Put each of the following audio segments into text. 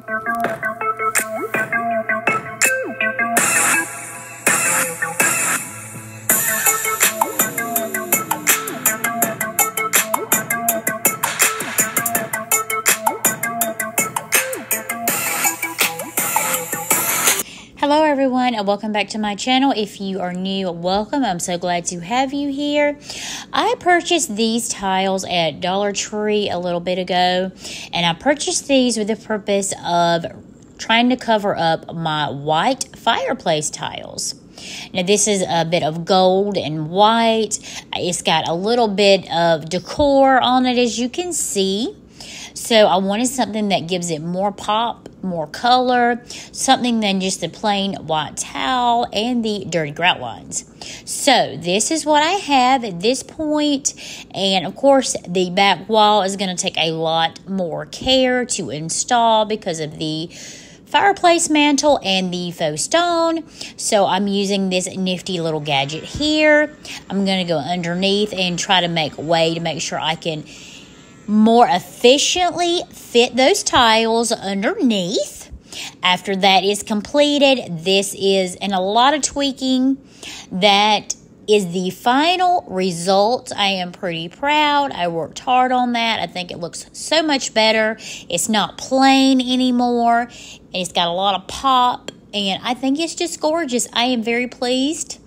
どどどどどど。Hello, everyone, and welcome back to my channel. If you are new, welcome. I'm so glad to have you here. I purchased these tiles at Dollar Tree a little bit ago, and I purchased these with the purpose of trying to cover up my white fireplace tiles. Now, this is a bit of gold and white. It's got a little bit of decor on it, as you can see. So I wanted something that gives it more pop, more color, something than just the plain white towel and the dirty grout lines. So this is what I have at this point, and of course the back wall is going to take a lot more care to install because of the fireplace mantle and the faux stone. So I'm using this nifty little gadget here. I'm going to go underneath and try to make way to make sure I can more efficiently fit those tiles underneath. After that is completed, this is, and a lot of tweaking, that is the final result. I am pretty proud. I worked hard on that. I think it looks so much better. It's not plain anymore. It's got a lot of pop, and I think it's just gorgeous. I am very pleased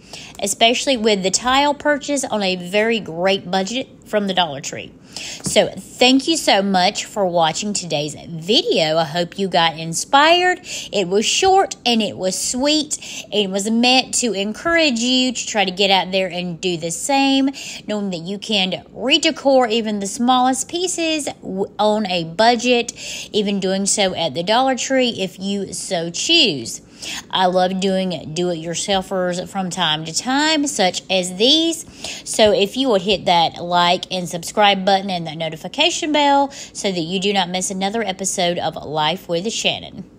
especially with the tile purchase on a very great budget from the Dollar Tree. So, thank you so much for watching today's video. I hope you got inspired. It was short and it was sweet. It was meant to encourage you to try to get out there and do the same, knowing that you can redecor even the smallest pieces on a budget, even doing so at the Dollar Tree if you so choose. I love doing do it yourselfers from time to time, such as these. So if you would hit that like and subscribe button and that notification bell so that you do not miss another episode of Life with Shannon.